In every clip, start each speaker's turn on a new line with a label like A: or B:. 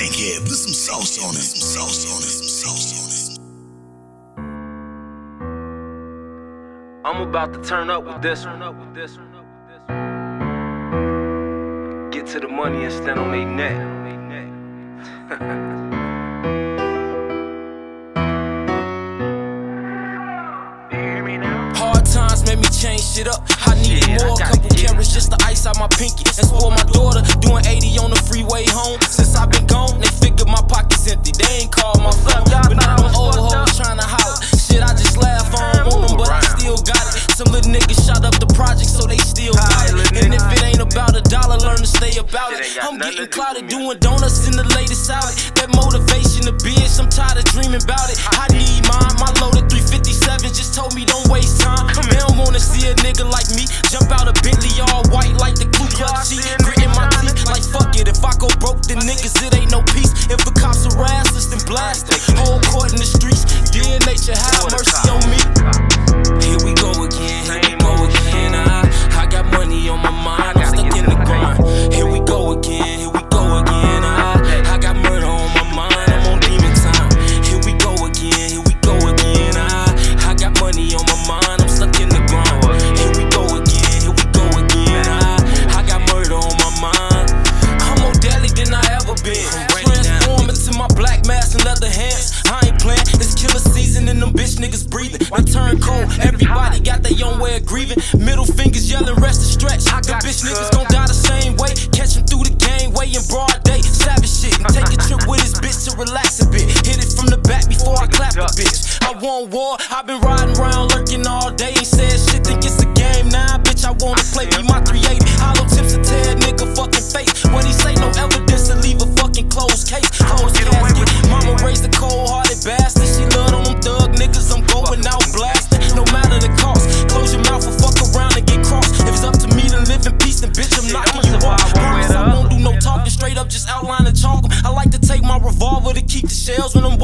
A: Put some sauce on it. Some sauce on it. Some sauce on it.
B: I'm about to turn up with this. Turn up with this. Get to the money and stand on their neck.
C: times made me change shit up. I needed more, couple carats just to ice out my pinky. And swore my daughter doing 80 on the freeway home. Since getting clouded. Doing donuts in the latest salad. That motivation to bitch, I'm tired of dreaming about it. I need mine, my loaded 350. them bitch niggas breathing. My turn cold, everybody got their own way of grieving. Middle fingers yelling, rest and stretch. The bitch niggas gon' die the same way. Catch through the gangway in broad day. Savage shit. Take a trip with his bitch to relax a bit. Hit it from the back before I clap a bitch. I want war, I've been riding.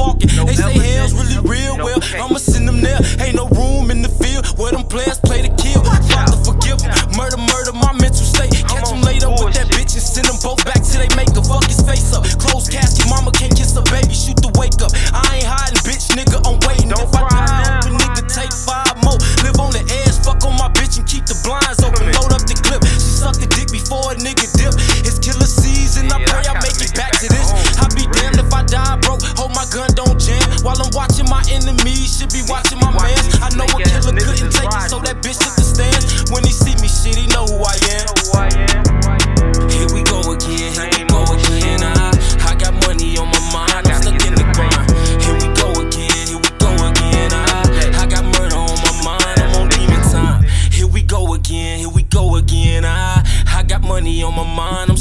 C: talking. They say hell's really real, well, I'ma send them there. Ain't no room in the field where them players play to kill. Father, forgive them. Murder, murder, my mental state.
B: Catch them
C: later
B: with
C: that bitch and send them both back till they make a fuck his face up. Close casket, mama can't kiss a baby, shoot the wake up. I ain't hiding, bitch,
B: nigga,
C: I'm waiting.
B: If I die open,
C: nigga,
B: take
C: five
B: more.
C: Live on the edge, fuck on my bitch and keep the blinds open. Load up the clip. She sucked the dick
B: before
C: a nigga
B: dip.
C: It's killer season,
B: I
C: pray
B: money
C: on my mind. I'm